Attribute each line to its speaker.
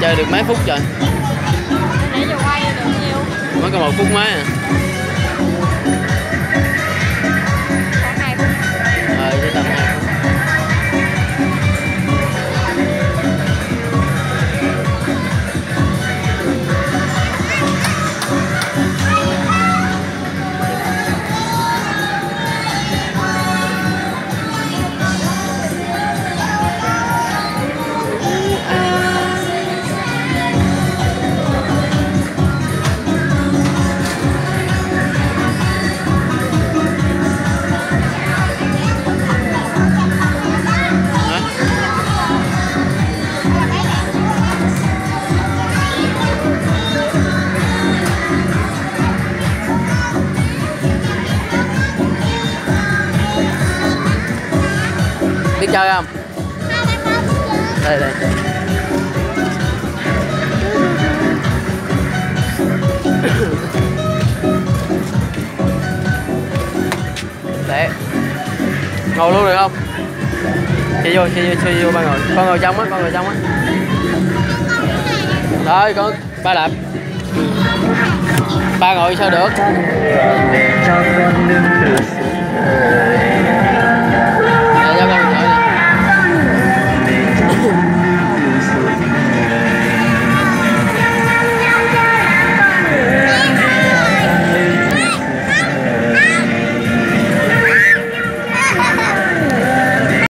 Speaker 1: chơi được mấy phút rồi
Speaker 2: nãy giờ quay được nhiêu
Speaker 1: mới có một phút mấy à chơi không? Đây đây. Để. Ngồi luôn được không? Chị vô chị vô chị vô, ba ngồi. Con ngồi trong á con ngồi trong á. Thôi con, ba đạp ba ngồi sao được?